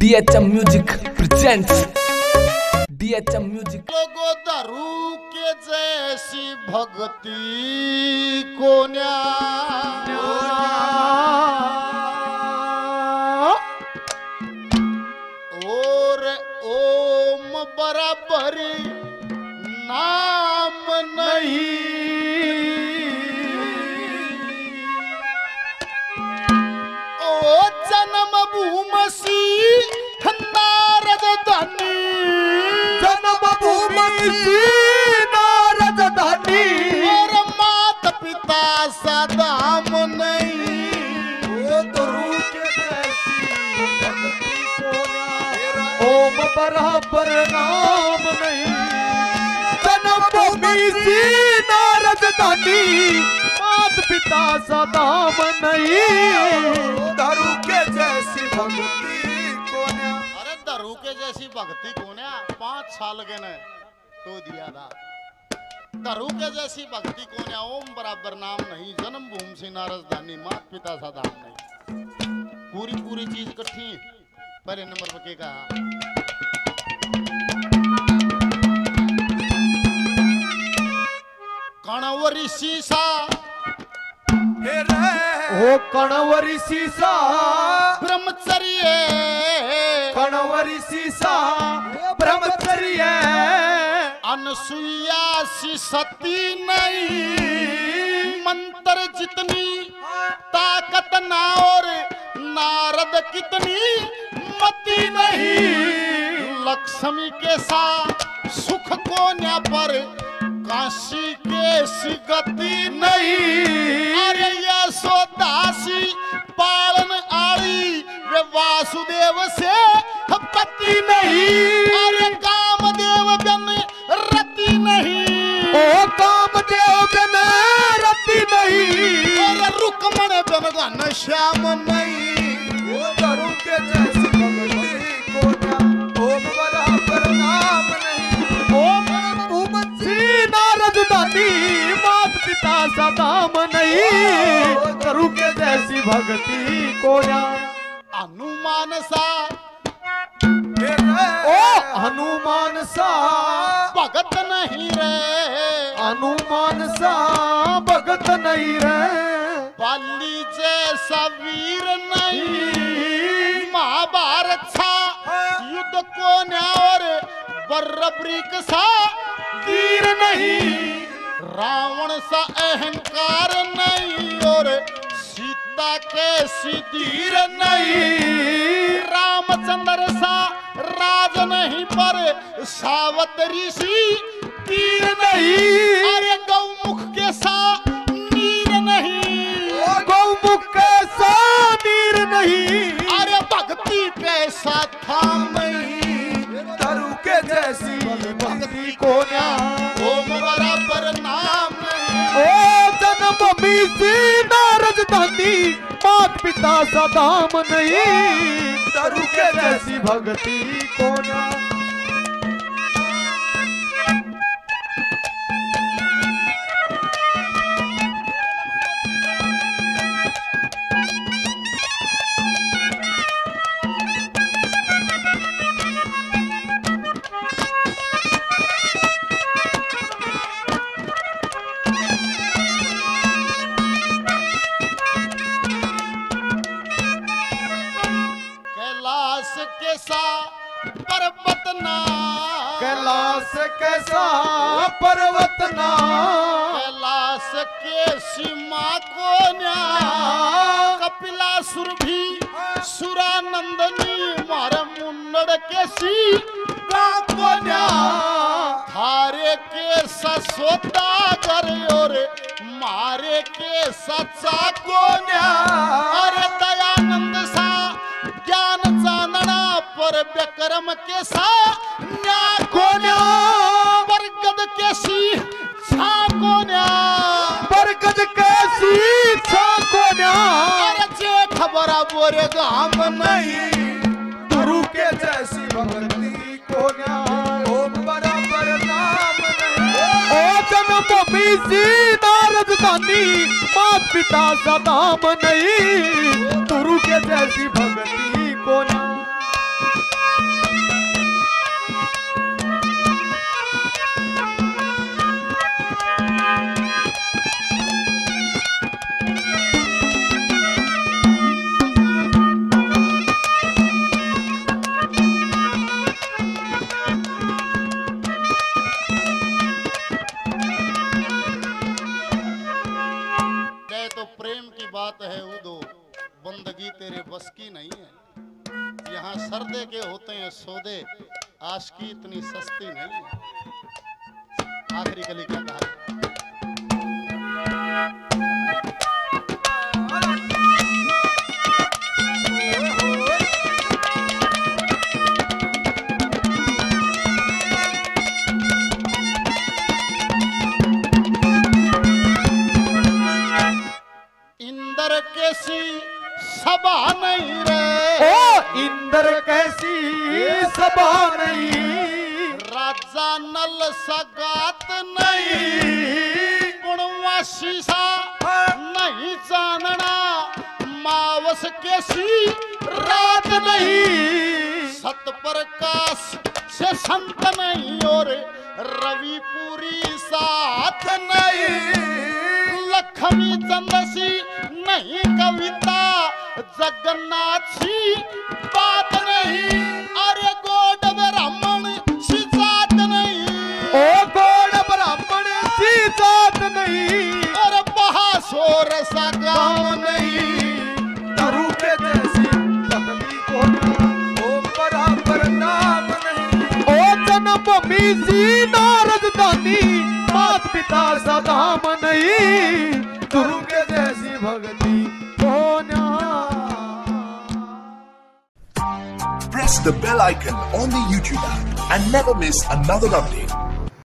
DHM Music presents DHM Music. लोगो दारू के जैसी भक्ति कोन्या। और ओम बराबर नाम नहीं। जन्म भूमसी सदाम नहीं जैसी भक्ति को ओम बराबर नाम नहीं। जन्म भूमि नारद धनी मात पिता सदाम नहीं धरु के जैसी भक्ति को अरे दरू के जैसी भक्ति कोने पाँच साल के ने तो दिया था। दरू के जैसी भक्ति को कोने ओम बराबर नाम नहीं जन्म भूमि से नारद धानी मात पिता सदाम नहीं। पूरी पूरी चीज़ इकट्ठी पहले नंबर पर के कहा? कणवरी शीशा ओ कणवरी सीसा। ब्रह्मचर्य कणवरी सीसा। अनसुईया सी सती नहीं। मंत्र जितनी ताकत ना और नारद कितनी मती नहीं। लक्ष्मी के साथ सुख कोन्या पर काशी के सिगति नहीं। अरे यशोदासी पालन आड़ी, वे वासुदेव से पति नहीं। श्याम नहीं ओ धरु के जैसी भक्ति को ओम बराबर नाम नहीं। ओम उमसी नारद मात पिता सदाम नहीं। के जैसी भक्ति को हनुमान सा। ओ हनुमान सा। भगत नहीं रे। हनुमान सा भगत नहीं रे। बाली जैसा वीर नहीं। महाभारत सा, युद्ध को और बर्रब्रिक सा तीर नहीं। रावण सा अहंकार नहीं और सीता के सिद्धीर नहीं। रामचंद्र सा राज नहीं पर सावत ऋषि तीर नहीं। को ओम बराबर नाम। ओ मात पिता सदाम नहीं। तरु के जैसी भक्ति को कैलाश के सा पर्वत ना कैलाश कैसा पर्वत ना कैलाश के सीमा को न्या कपिलासुर भी सुरानंदनी मारे मुन्नड़ के सी को थारे के ससोता कर और मारे के सच्चा को खबर बोरे नहीं। गुरु के जैसी भक्ति को दानी पिता सदाम नहीं। गुरु के जैसी भगती को बसकी नहीं है। यहाँ सर्दे के होते हैं सौदे, आज की इतनी सस्ती नहीं है। आखिरी गली क्या कहा इंद्र कैसी सभा नहीं। राजा नल सगात नहीं। गुणवा शीशा नहीं जानना। मावस कैसी रात नहीं। सत प्रकाश से संत नहीं और रविपुरी साथ नहीं। लक्ष्मी चंद्रसी नहीं कविता। जगन्नाथ बात जैसी भक्ति को ओ बराबर नाम नहीं। मात पिता सदाम नहीं गुरु के जैसी भक्ति को ना। Press the bell icon on the YouTube app and never miss another update.